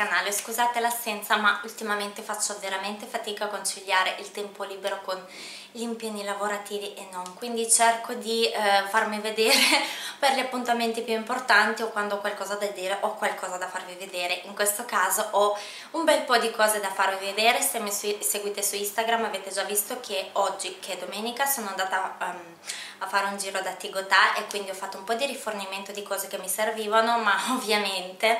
ragazze, bentornate sul mio canale, scusate l'assenza ma ultimamente faccio veramente fatica a conciliare il tempo libero con gli impegni lavorativi e non, quindi cerco di eh, farmi vedere per gli appuntamenti più importanti o quando ho qualcosa da dire o qualcosa da farvi vedere, in questo caso ho un bel po' di cose da farvi vedere, se mi seguite su Instagram avete già visto che oggi, che è domenica, sono andata um, a fare un giro da Tigotà e quindi ho fatto un po' di rifornimento di cose che mi servivano ma ovviamente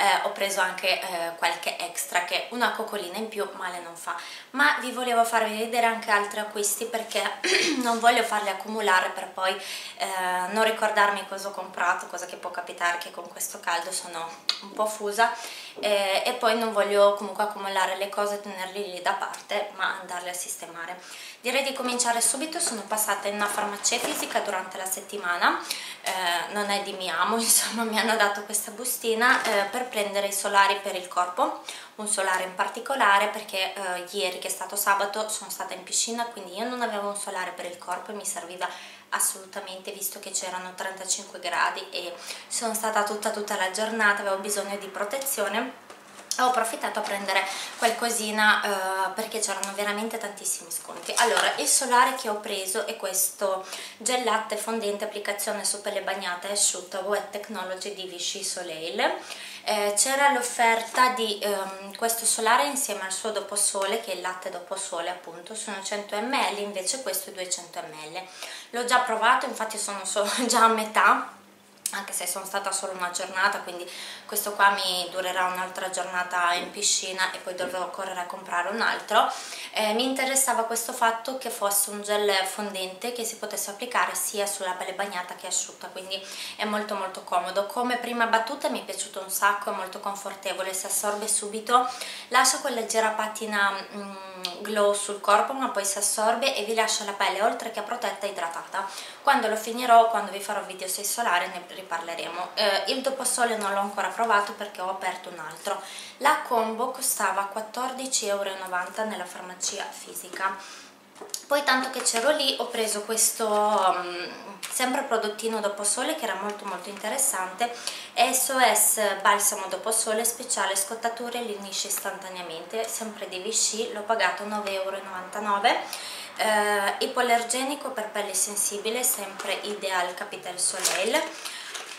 eh, ho preso anche eh, qualche extra che una coccolina in più male non fa. Ma vi volevo farvi vedere anche altri acquisti perché non voglio farli accumulare per poi eh, non ricordarmi cosa ho comprato cosa che può capitare che con questo caldo sono un po' fusa eh, e poi non voglio comunque accumulare le cose e tenerli lì da parte ma andarle a sistemare. Direi di cominciare subito sono passata in una farmacia fisica durante la settimana. Eh, non è di mi amo insomma mi hanno dato questa bustina eh, per prendere i solari per il corpo. Un solare in particolare perché eh, ieri che è stato sabato sono stata in piscina quindi io non avevo un solare per il corpo e mi serviva assolutamente visto che c'erano 35 gradi e sono stata tutta tutta la giornata avevo bisogno di protezione ho approfittato a prendere qualcosina eh, perché c'erano veramente tantissimi sconti. Allora il solare che ho preso è questo gel latte fondente applicazione su pelle bagnata e asciutta Wet Technology di Vichy Soleil eh, c'era l'offerta di ehm, questo solare insieme al suo doposole che è il latte doposole appunto sono 100 ml invece questo è 200 ml. L'ho già provato infatti sono già a metà anche se sono stata solo una giornata quindi questo qua mi durerà un'altra giornata in piscina e poi dovrò correre a comprare un altro. Eh, mi interessava questo fatto che fosse un gel fondente che si potesse applicare sia sulla pelle bagnata che asciutta quindi è molto molto comodo. Come prima battuta mi è piaciuto un sacco è molto confortevole si assorbe subito. Lascia quella leggera patina mm, glow sul corpo ma poi si assorbe e vi lascia la pelle oltre che protetta idratata. Quando lo finirò, quando vi farò video sei solare ne riparleremo. Eh, il doposole non l'ho ancora provato perché ho aperto un altro. La combo costava 14,90 euro nella farmacia fisica poi tanto che c'ero lì ho preso questo um, sempre prodottino dopo sole che era molto molto interessante. SOS balsamo dopo sole speciale scottature linisce istantaneamente sempre di Vichy l'ho pagato 9,99 euro eh, ipoallergenico per pelle sensibile sempre Ideal Capital Soleil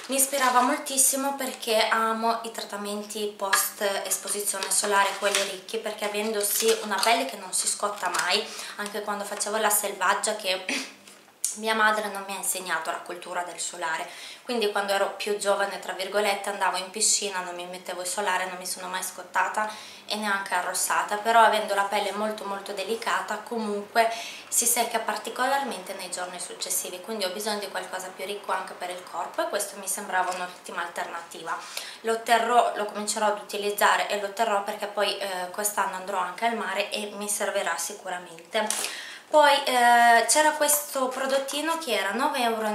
mi ispirava moltissimo perché amo i trattamenti post esposizione solare, quelli ricchi, perché avendo sì una pelle che non si scotta mai, anche quando facevo la selvaggia che mia madre non mi ha insegnato la cultura del solare. Quindi quando ero più giovane tra virgolette andavo in piscina non mi mettevo il solare non mi sono mai scottata e neanche arrossata però avendo la pelle molto molto delicata comunque si secca particolarmente nei giorni successivi. Quindi ho bisogno di qualcosa più ricco anche per il corpo e questo mi sembrava un'ottima alternativa. Lo terrò, lo comincerò ad utilizzare e lo terrò perché poi eh, quest'anno andrò anche al mare e mi servirà sicuramente. Poi eh, c'era questo prodottino che era 9,90 euro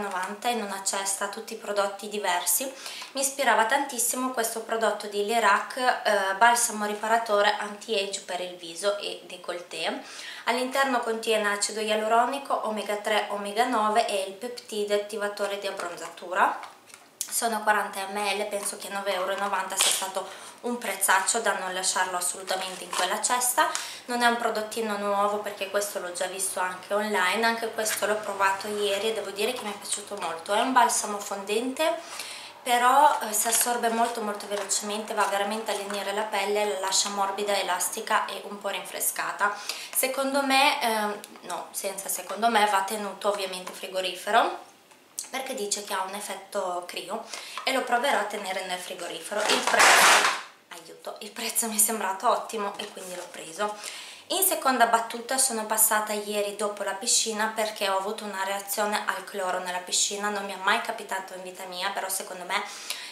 in una cesta, tutti prodotti diversi. Mi ispirava tantissimo questo prodotto di Lirac, eh, balsamo riparatore anti-age per il viso e décolleté. All'interno contiene acido ialuronico, omega 3, omega 9 e il peptide attivatore di abbronzatura. Sono 40 ml, penso che 9,90 euro sia stato un prezzaccio da non lasciarlo assolutamente in quella cesta non è un prodottino nuovo perché questo l'ho già visto anche online anche questo l'ho provato ieri e devo dire che mi è piaciuto molto è un balsamo fondente però eh, si assorbe molto molto velocemente va veramente a lenire la pelle la lascia morbida, elastica e un po' rinfrescata. Secondo me, eh, no senza secondo me va tenuto ovviamente frigorifero perché dice che ha un effetto crio e lo proverò a tenere nel frigorifero. Il prezzo aiuto il prezzo mi è sembrato ottimo e quindi l'ho preso in seconda battuta sono passata ieri dopo la piscina perché ho avuto una reazione al cloro nella piscina. Non mi è mai capitato in vita mia però secondo me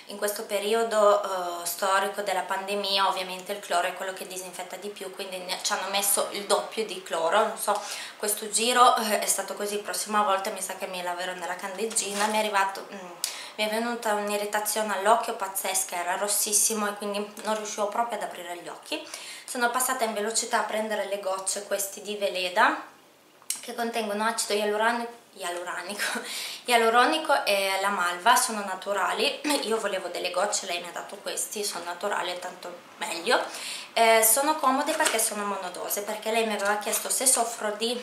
in questo periodo uh, storico della pandemia ovviamente il cloro è quello che disinfetta di più quindi ci hanno messo il doppio di cloro. Non so questo giro uh, è stato così. Prossima volta mi sa che mi laverò nella candeggina. Mi è arrivato mm, mi è venuta un'irritazione all'occhio pazzesca, era rossissimo e quindi non riuscivo proprio ad aprire gli occhi. Sono passata in velocità a prendere le gocce questi di Veleda che contengono acido ialuronico ialuronico, ialuronico e la malva sono naturali io volevo delle gocce, lei mi ha dato questi sono naturali, tanto meglio eh, sono comode perché sono monodose perché lei mi aveva chiesto se soffro di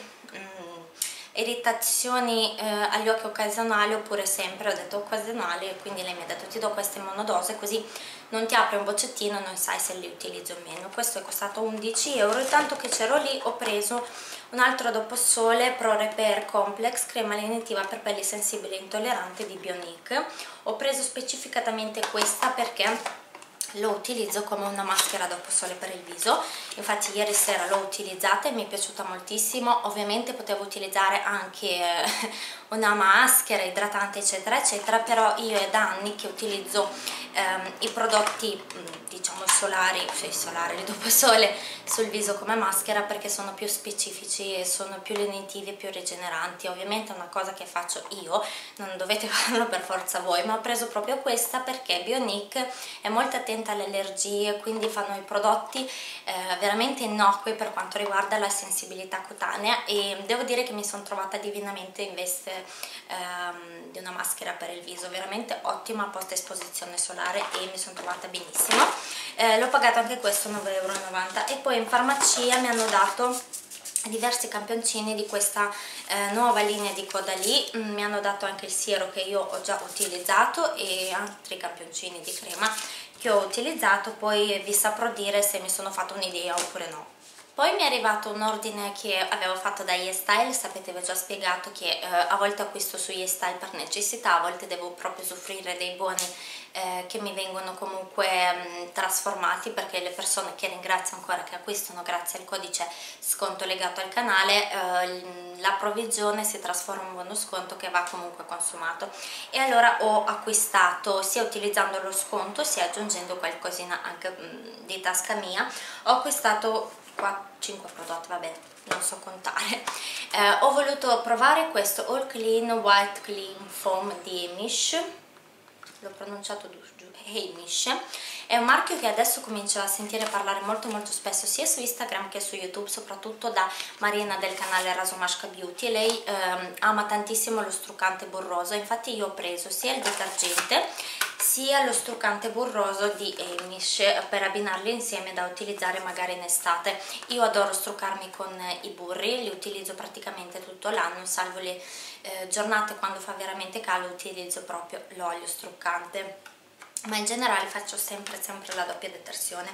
irritazioni eh, agli occhi occasionali oppure sempre, ho detto occasionali quindi lei mi ha detto ti do queste monodose così non ti apre un boccettino non sai se li utilizzo o meno questo è costato 11 euro e tanto che c'ero lì ho preso un altro dopo sole Pro Repair Complex crema lenitiva per pelli sensibili e intolleranti di Bionic. Ho preso specificatamente questa perché lo utilizzo come una maschera dopo sole per il viso. Infatti ieri sera l'ho utilizzata e mi è piaciuta moltissimo. Ovviamente potevo utilizzare anche eh, una maschera idratante eccetera eccetera però io è da anni che utilizzo ehm, i prodotti diciamo solari, cioè solari, li dopo sole sul viso come maschera perché sono più specifici e sono più lenitivi e più rigeneranti. Ovviamente è una cosa che faccio io non dovete farlo per forza voi ma ho preso proprio questa perché Bionic è molto attenta alle allergie quindi fanno i prodotti eh, veramente innocui per quanto riguarda la sensibilità cutanea e devo dire che mi sono trovata divinamente in veste ehm, di una maschera per il viso. Veramente ottima post esposizione solare e mi sono trovata benissimo. Eh, l'ho pagato anche questo 9,90 euro e poi in farmacia mi hanno dato diversi campioncini di questa eh, nuova linea di Caudalie mm, mi hanno dato anche il siero che io ho già utilizzato e altri campioncini di crema che ho utilizzato. Poi vi saprò dire se mi sono fatto un'idea oppure no poi mi è arrivato un ordine che avevo fatto da YesStyle, sapete vi ho già spiegato che eh, a volte acquisto su YesStyle per necessità, a volte devo proprio soffrire dei buoni eh, che mi vengono comunque mh, mm, trasformati perché le persone che ringrazio ancora che acquistano grazie al codice sconto legato al canale eh, la provvigione si trasforma in buono sconto che va comunque consumato. E allora ho acquistato sia utilizzando lo sconto sia aggiungendo qualcosina anche mh, mm, di tasca mia ho acquistato 4, 5 prodotti, vabbè, non so contare. Eh, ho voluto provare questo All Clean White Clean Foam di Amish, l'ho pronunciato giù, Hamish, è un marchio che adesso comincio a sentire parlare molto molto spesso sia su Instagram che su YouTube, soprattutto da Marina del canale Rasomashka Beauty lei ehm, ama tantissimo lo struccante burroso, infatti io ho preso sia il detergente sia lo struccante burroso di Amish per abbinarli insieme da utilizzare magari in estate. Io adoro struccarmi con i burri li utilizzo praticamente tutto l'anno salvo le eh, giornate quando fa veramente caldo utilizzo proprio l'olio struccante ma in generale faccio sempre sempre la doppia detersione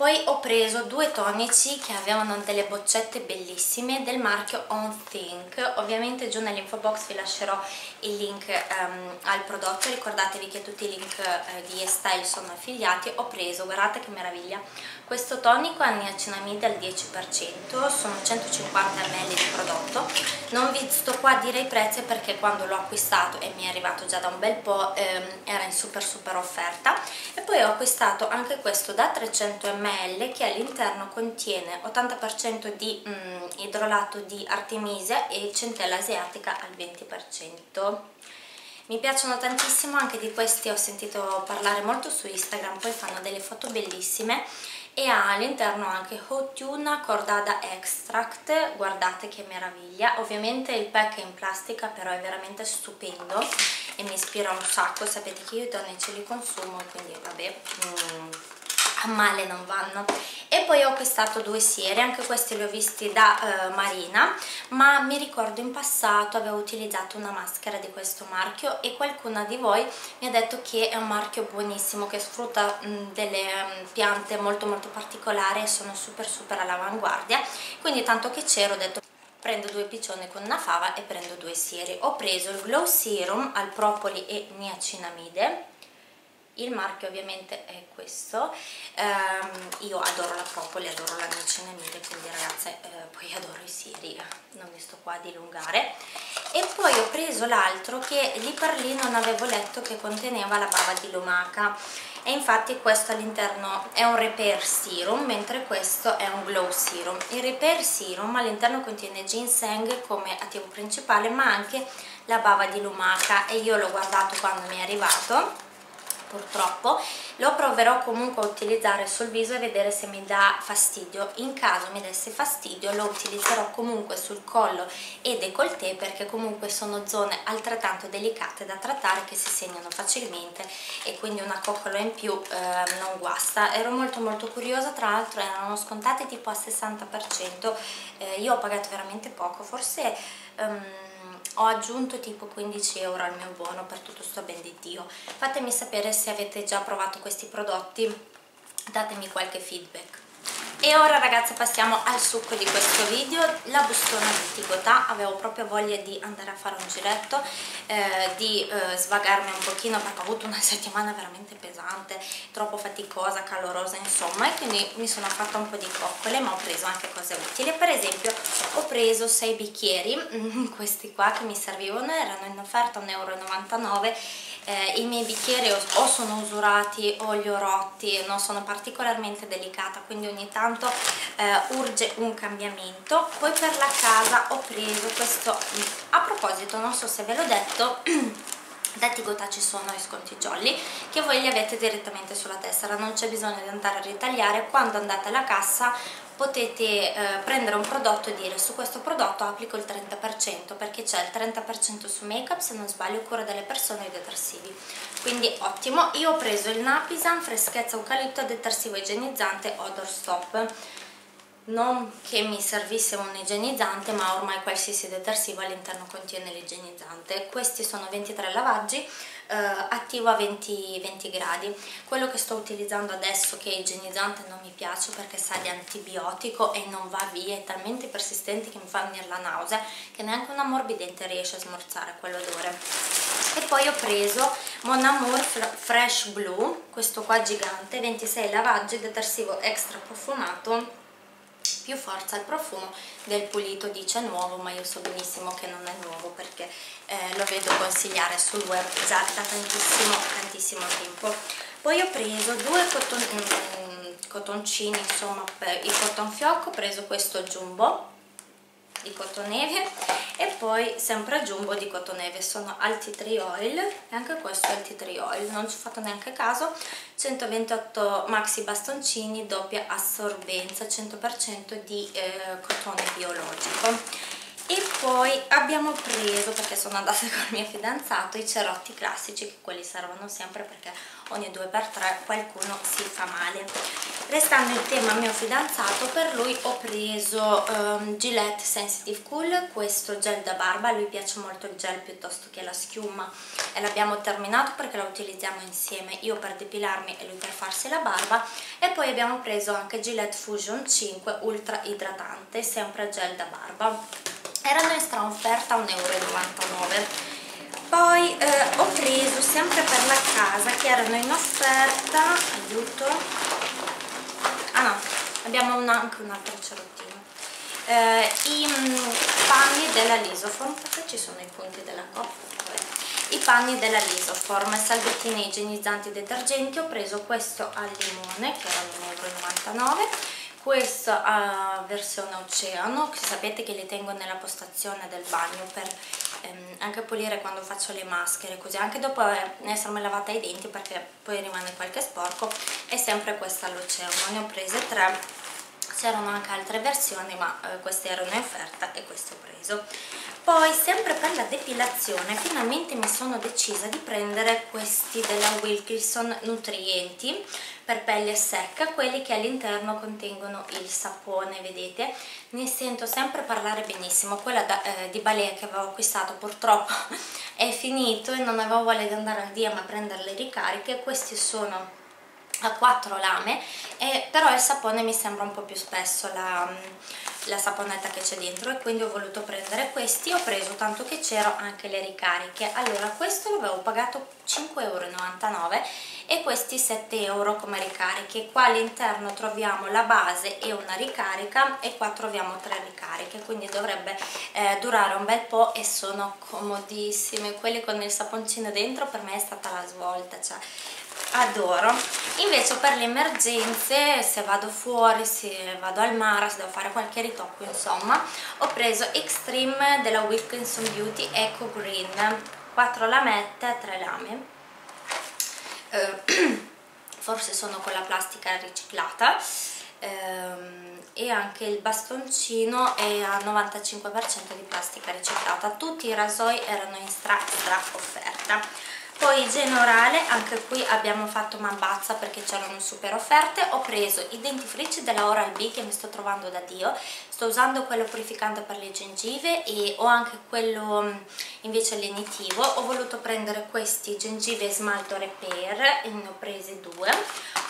poi ho preso due tonici che avevano delle boccette bellissime del marchio On Think. Ovviamente giù nell'info box vi lascerò il link um, al prodotto. Ricordatevi che tutti i link uh, di Estyle sono affiliati. Ho preso, guardate che meraviglia questo tonico ha niacinamide al 10% sono 150 ml di prodotto. Non vi sto qua a dire i prezzi perché quando l'ho acquistato e mi è arrivato già da un bel po' ehm, era in super super offerta. E poi ho acquistato anche questo da 300 ml ml che all'interno contiene 80% di mm, idrolato di artemisia e centella asiatica al 20%. Mi piacciono tantissimo, anche di questi ho sentito parlare molto su Instagram, poi fanno delle foto bellissime. E ha all'interno anche Hot Tuna Cordada Extract, guardate che meraviglia, ovviamente il pack è in plastica però è veramente stupendo e mi ispira un sacco, sapete che io i tonici li consumo quindi vabbè... Mm a male non vanno. E poi ho acquistato due sieri anche questi li ho visti da uh, Marina ma mi ricordo in passato avevo utilizzato una maschera di questo marchio e qualcuna di voi mi ha detto che è un marchio buonissimo che sfrutta mh, delle mh, piante molto molto particolari e sono super super all'avanguardia. Quindi tanto che c'ero ho detto prendo due piccioni con una fava e prendo due sieri ho preso il glow serum al propoli e niacinamide il marchio ovviamente è questo. Um, io adoro la propoli, adoro la niacinamide quindi ragazze eh, poi adoro i siri non mi sto qua a dilungare. E poi ho preso l'altro che lì per lì non avevo letto che conteneva la bava di lumaca. E infatti questo all'interno è un repair serum mentre questo è un glow serum. Il repair serum all'interno contiene ginseng come attivo principale ma anche la bava di lumaca e io l'ho guardato quando mi è arrivato purtroppo lo proverò comunque a utilizzare sul viso e vedere se mi dà fastidio. In caso mi desse fastidio lo utilizzerò comunque sul collo e décolleté perché comunque sono zone altrettanto delicate da trattare che si segnano facilmente e quindi una coccola in più eh, non guasta. Ero molto molto curiosa tra l'altro erano scontate tipo a 60% eh, io ho pagato veramente poco forse um, ho aggiunto tipo 15 euro al mio buono per tutto sto ben di Dio. Fatemi sapere se avete già provato questi prodotti datemi qualche feedback. E ora ragazze passiamo al succo di questo video, la bustona di Tigotà, avevo proprio voglia di andare a fare un giretto, eh, di eh, svagarmi un pochino perché ho avuto una settimana veramente pesante, troppo faticosa, calorosa insomma e quindi mi sono fatta un po' di coccole ma ho preso anche cose utili, per esempio ho preso 6 bicchieri, questi qua che mi servivano erano in offerta 1,99 euro eh, i miei bicchieri o, sono usurati o li ho rotti, non sono particolarmente delicata quindi ogni tanto eh, urge un cambiamento. Poi per la casa ho preso questo a proposito non so se ve l'ho detto da Tigotà ci sono i sconti jolly che voi li avete direttamente sulla tessera. Non c'è bisogno di andare a ritagliare. Quando andate alla cassa potete eh, prendere un prodotto e dire su questo prodotto applico il 30% perché c'è il 30% su make up se non sbaglio cura delle persone e detersivi. Quindi ottimo. Io ho preso il Napisan freschezza eucalipto detersivo igienizzante odor stop non che mi servisse un igienizzante ma ormai qualsiasi detersivo all'interno contiene l'igienizzante. Questi sono 23 lavaggi eh, attivo a 20, 20, gradi. Quello che sto utilizzando adesso che è igienizzante non mi piace perché sa di antibiotico e non va via è talmente persistente che mi fa venire la nausea che neanche un ammorbidente riesce a smorzare quell'odore. E poi ho preso Mon Amour Fresh Blue questo qua gigante 26 lavaggi detersivo extra profumato più forza al profumo del pulito dice nuovo ma io so benissimo che non è nuovo perché eh, lo vedo consigliare sul web già da tantissimo tantissimo tempo. Poi ho preso due coton, mm, cotoncini insomma per il cotton fiocco ho preso questo jumbo di cotoneve e poi sempre jumbo di cotoneve sono alti tree oil e anche questo è alti tree oil non ci ho fatto neanche caso 128 maxi bastoncini doppia assorbenza 100% di eh, cotone biologico e poi abbiamo preso perché sono andata con il mio fidanzato i cerotti classici che quelli servono sempre perché ogni 2x3 qualcuno si fa male. Restando in tema mio fidanzato per lui ho preso um, Gillette Sensitive Cool questo gel da barba. Lui piace molto il gel piuttosto che la schiuma. E l'abbiamo terminato perché lo utilizziamo insieme io per depilarmi e lui per farsi la barba. E poi abbiamo preso anche Gillette Fusion 5 ultra idratante sempre gel da barba erano in stra offerta 1,99 euro poi eh, ho preso sempre per la casa che erano in offerta aiuto. Ah no abbiamo un, anche un altro cerottino eh, i mm, panni della Lisoform perché ci sono i punti della coppa i panni della Lisoform salvettine igienizzanti detergenti. Ho preso questo al limone che era 1,99 euro questa uh, versione oceano che sapete che li tengo nella postazione del bagno per ehm, anche pulire quando faccio le maschere così anche dopo essermi lavata i denti perché poi rimane qualche sporco è sempre questa all'oceano. Ne ho prese tre c'erano anche altre versioni ma eh, queste erano in offerta e queste ho preso. Poi sempre per la depilazione finalmente mi sono decisa di prendere questi della Wilkinson nutrienti per pelle secca quelli che all'interno contengono il sapone vedete? Ne sento sempre parlare benissimo. Quella da, eh, di Balea che avevo acquistato purtroppo è finito e non avevo voglia di andare al DM a prendere le ricariche. Questi sono a quattro lame e però il sapone mi sembra un po' più spesso la, la saponetta che c'è dentro e quindi ho voluto prendere questi ho preso tanto che c'ero anche le ricariche. Allora questo l'avevo pagato 5,99 euro e questi 7 euro come ricariche qua all'interno troviamo la base e una ricarica e qua troviamo tre ricariche quindi dovrebbe eh, durare un bel po' e sono comodissime. Quelli con il saponcino dentro per me è stata la svolta cioè adoro. Invece per le emergenze se vado fuori se vado al mare se devo fare qualche ritocco insomma. Ho preso Extreme della Wilkinson Beauty Eco Green. 4 lamette 3 lame. Eh, forse sono con la plastica riciclata. Ehm, e anche il bastoncino è al 95% di plastica riciclata. Tutti i rasoi erano in stra stra offerta poi igiene orale, anche qui abbiamo fatto mambazza perché c'erano super offerte. Ho preso i dentifrici della Oral-B che mi sto trovando da Dio. Sto usando quello purificante per le gengive e ho anche quello mm, invece lenitivo. Ho voluto prendere questi gengive smalto repair e ne ho presi due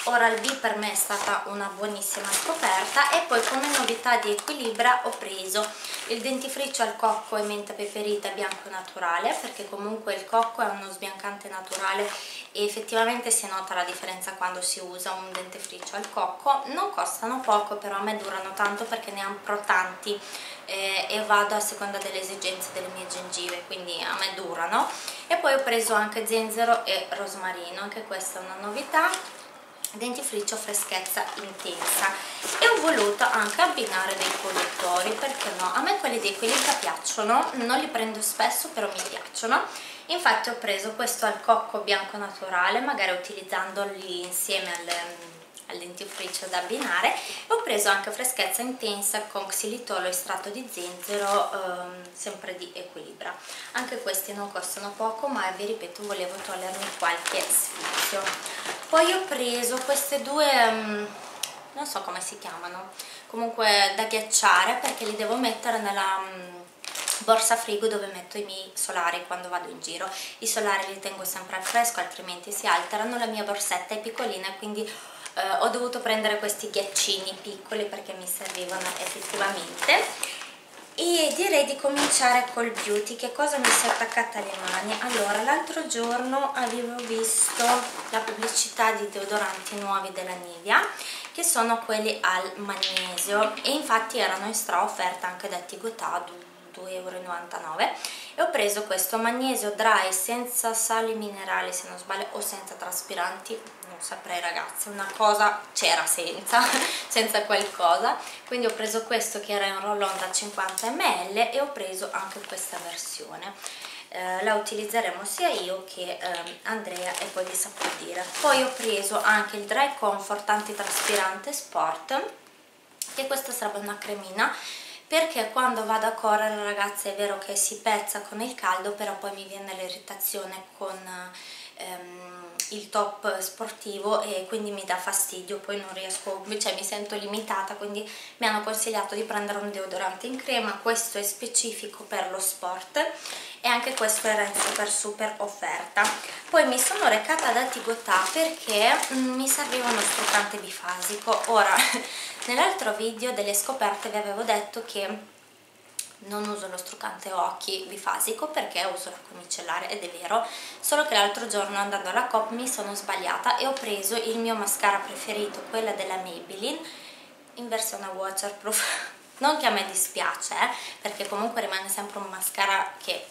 Oral-B per me è stata una buonissima scoperta e poi come novità di Equilibra ho preso il dentifricio al cocco e menta peperita bianco naturale perché comunque il cocco è uno sbiancante naturale e effettivamente si nota la differenza quando si usa un dentifricio al cocco. Non costano poco però a me durano tanto perché ne ampro tanti eh, e vado a seconda delle esigenze delle mie gengive quindi a me durano. E poi ho preso anche zenzero e rosmarino anche questa è una novità dentifricio freschezza intensa. E ho voluto anche abbinare dei conduttori perché no, a me quelli dei Quilita piacciono non li prendo spesso però mi piacciono. Infatti ho preso questo al cocco bianco naturale magari utilizzandoli insieme al, al dentifricio da abbinare. E ho preso anche freschezza intensa con xilitolo estratto di zenzero ehm, sempre di Equilibra. Anche questi non costano poco ma vi ripeto volevo togliermi qualche sfizio. Poi ho preso queste due um, non so come si chiamano comunque da ghiacciare perché li devo mettere nella um, borsa frigo dove metto i miei solari quando vado in giro. I solari li tengo sempre al fresco altrimenti si alterano la mia borsetta è piccolina quindi eh, ho dovuto prendere questi ghiaccini piccoli perché mi servivano effettivamente. E direi di cominciare col beauty. Che cosa mi si è attaccata alle mani? Allora l'altro giorno avevo visto la pubblicità di deodoranti nuovi della Nivea che sono quelli al magnesio. E infatti erano in stra offerta anche da Tigotà 2,99 euro e ho preso questo magnesio dry senza sali minerali se non sbaglio o senza traspiranti saprei ragazzi una cosa c'era senza senza qualcosa. Quindi ho preso questo che era in roll-on da 50 ml e ho preso anche questa versione. Eh, la utilizzeremo sia io che eh, Andrea e poi vi saprò dire. Poi ho preso anche il dry comfort antitraspirante sport che questa sarebbe una cremina perché quando vado a correre ragazzi è vero che si pezza con il caldo però poi mi viene l'irritazione con ehm, il top sportivo e quindi mi dà fastidio poi non riesco, cioè mi sento limitata quindi mi hanno consigliato di prendere un deodorante in crema questo è specifico per lo sport e anche questo era in super super offerta. Poi mi sono recata da Tigotà perché mm, mi serviva uno struccante bifasico. Ora nell'altro video delle scoperte vi avevo detto che non uso lo struccante occhi bifasico perché uso l'acqua micellare ed è vero solo che l'altro giorno andando alla COP mi sono sbagliata e ho preso il mio mascara preferito quella della Maybelline in versione waterproof. Non che a me dispiace eh, perché comunque rimane sempre un mascara che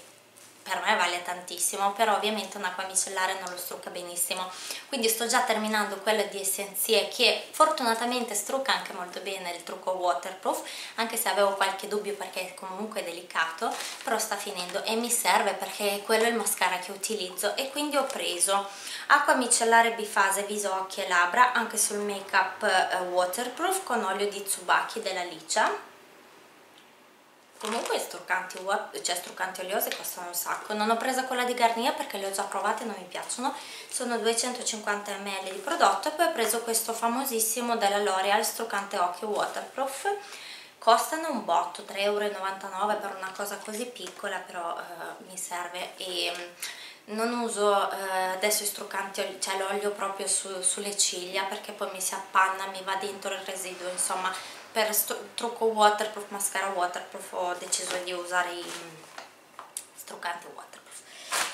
per me vale tantissimo però ovviamente un'acqua micellare non lo strucca benissimo. Quindi sto già terminando quello di Essenzie che fortunatamente strucca anche molto bene il trucco waterproof anche se avevo qualche dubbio perché comunque è delicato però sta finendo e mi serve perché quello è il mascara che utilizzo e quindi ho preso acqua micellare bifase viso, occhi e labbra anche sul make up eh, waterproof con olio di Tsubaki della Licia comunque struccanti, cioè struccanti oliose costano un sacco. Non ho preso quella di Garnier perché le ho già provate e non mi piacciono. Sono 250 ml di prodotto e poi ho preso questo famosissimo della L'Oreal struccante occhio waterproof. Costano un botto 3,99 euro per una cosa così piccola però eh, mi serve. E mm, non uso eh, adesso i struccanti cioè l'olio proprio su, sulle ciglia perché poi mi si appanna mi va dentro il residuo insomma per trucco waterproof, mascara waterproof ho deciso di usare i struccanti waterproof.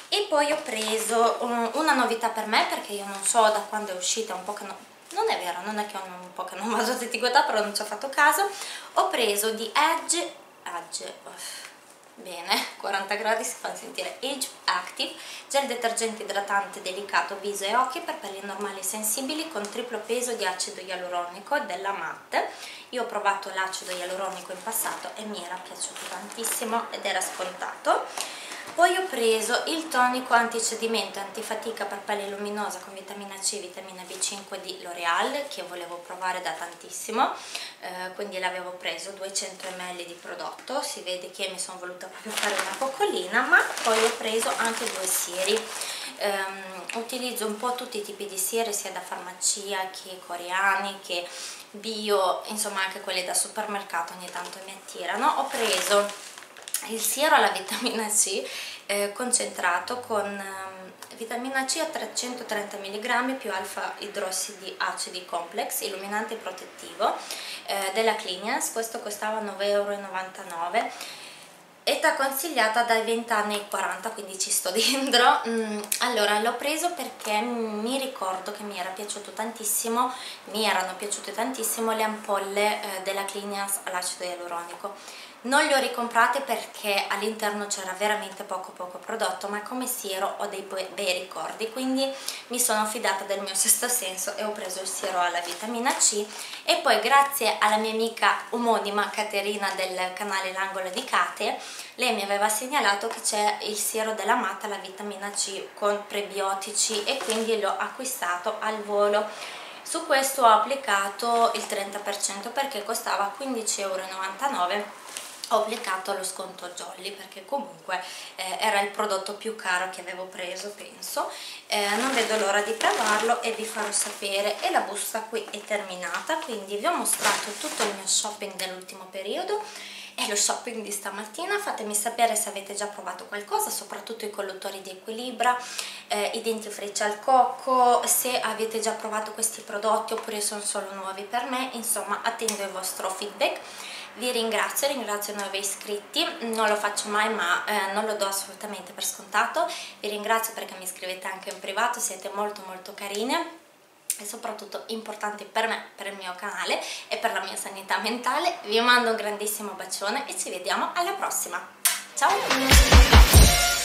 E poi ho preso una novità per me perché io non so da quando è uscita un po' che non, non è vero, non è che ho un po' che non vado a Tigotà però non ci ho fatto caso. Ho preso di Edge Edge bene 40 gradi si fa sentire Age Active gel detergente idratante delicato viso e occhi per pelli normali e sensibili con triplo peso di acido ialuronico della Matte io ho provato l'acido ialuronico in passato e mi era piaciuto tantissimo ed era scontato poi ho preso il tonico anticedimento antifatica per pelle luminosa con vitamina C e vitamina B5 di L'Oreal che volevo provare da tantissimo eh, quindi l'avevo preso 200 ml di prodotto. Si vede che mi sono voluta proprio fare una coccolina ma poi ho preso anche due sieri um, utilizzo un po' tutti i tipi di sieri sia da farmacia che coreani che bio insomma anche quelli da supermercato ogni tanto mi attirano. Ho preso il siero alla vitamina C eh, concentrato con eh, vitamina C a 330 mg più alfa idrossidi acidi complex illuminante protettivo eh, della Clinias. Questo costava 9,99 euro età consigliata dai 20 anni ai 40 quindi ci sto dentro mm, allora l'ho preso perché mi ricordo che mi era piaciuto tantissimo mi erano piaciute tantissimo le ampolle eh, della Clinias all'acido ialuronico non le ho ricomprate perché all'interno c'era veramente poco poco prodotto ma come siero ho dei bei ricordi quindi mi sono affidata del mio sesto senso e ho preso il siero alla vitamina C. E poi grazie alla mia amica omonima Caterina del canale L'Angolo di Kate lei mi aveva segnalato che c'è il siero della matta alla vitamina C con prebiotici e quindi l'ho acquistato al volo. Su questo ho applicato il 30% perché costava 15,99 euro ho applicato lo sconto Jolly perché comunque eh, era il prodotto più caro che avevo preso penso. Eh, non vedo l'ora di provarlo e vi farò sapere. E la busta qui è terminata quindi vi ho mostrato tutto il mio shopping dell'ultimo periodo e lo shopping di stamattina. Fatemi sapere se avete già provato qualcosa soprattutto i colluttori di Equilibra eh, i dentifrici al cocco se avete già provato questi prodotti oppure sono solo nuovi per me. Insomma attendo il vostro feedback vi ringrazio, ringrazio i nuovi iscritti, non lo faccio mai ma eh, non lo do assolutamente per scontato, vi ringrazio perché mi scrivete anche in privato, siete molto molto carine e soprattutto importanti per me, per il mio canale e per la mia sanità mentale. Vi mando un grandissimo bacione e ci vediamo alla prossima. Ciao!